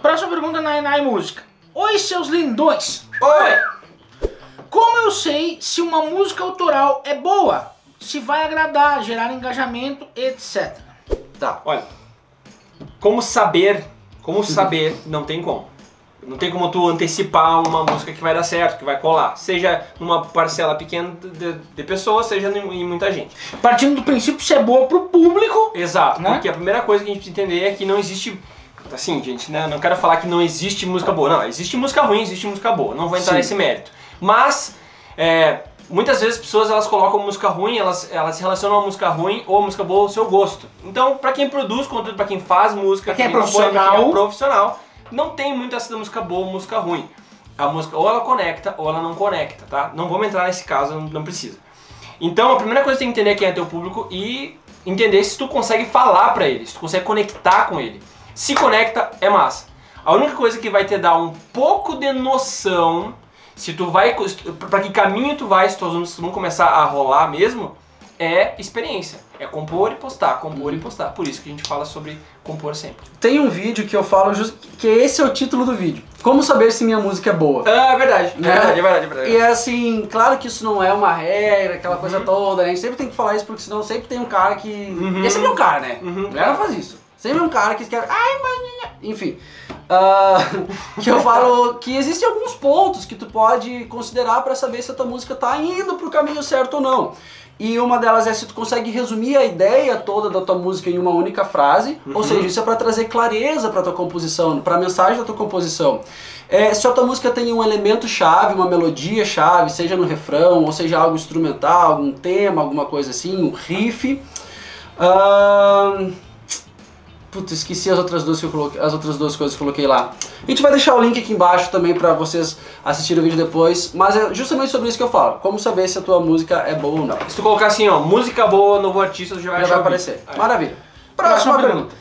Próxima pergunta na Enai Música. Oi, seus lindões. Oi! Como eu sei se uma música autoral é boa? Se vai agradar, gerar engajamento, etc. Tá, olha. Como saber, como saber, não tem como. Não tem como tu antecipar uma música que vai dar certo, que vai colar. Seja numa parcela pequena de, de pessoas, seja em em muita gente. Partindo do princípio se é boa pro público. Exato, Né? porque a primeira coisa que a gente precisa entender é que não existe. Assim, gente, né? Não quero falar que não existe música boa. Não, existe música ruim, existe música boa. Não vou entrar Sim. nesse mérito. Mas, é, muitas vezes as pessoas elas colocam música ruim, elas, elas se relacionam a música ruim ou a música boa ao seu gosto. Então, pra quem produz conteúdo, pra quem faz música, Pra quem é compõe, pra quem profissional. é profissional, não tem muito essa da música boa ou música ruim. A música ou ela conecta ou ela não conecta, tá? Não vamos entrar nesse caso, não, precisa. Então, a primeira coisa que tem que entender quem é teu público e entender se tu consegue falar pra ele, se tu consegue conectar com ele. Se conecta, é massa. A única coisa que vai te dar um pouco de noção se tu vai pra que caminho tu vai, se tuas músicas vão começar a rolar mesmo, é experiência. É compor e postar, compor e postar. Por isso que a gente fala sobre compor sempre. Tem um vídeo que eu falo just... que esse é o título do vídeo. Como saber se minha música é boa? Ah, é verdade. É Né? verdade, é verdade, é verdade. E é assim, claro que isso não é uma regra, aquela coisa Uhum. toda, né? A gente sempre tem que falar isso porque senão sempre tem um cara que. Uhum. E é sempre um cara, né? Uhum. A galera faz isso. Sempre um cara que quer. Ai, mas. Enfim. Ah, que eu falo que existem alguns pontos que tu pode considerar pra saber se a tua música tá indo pro caminho certo ou não. E uma delas é se tu consegue resumir a ideia toda da tua música em uma única frase, ou seja, isso é pra trazer clareza pra tua composição, pra mensagem da tua composição. É, se a tua música tem um elemento chave, uma melodia chave, seja no refrão, ou seja algo instrumental, algum tema, alguma coisa assim, um riff. Ahn, Putz, esqueci as outras duas que eu coloquei, as outras duas coisas que eu coloquei lá. A gente vai deixar o link aqui embaixo também pra vocês assistirem o vídeo depois, mas é justamente sobre isso que eu falo. Como saber se a tua música é boa ou não. Se tu colocar assim, ó, música boa, novo artista, tu já vai Já vai aparecer. Aí. Maravilha. Próxima Próxima pergunta.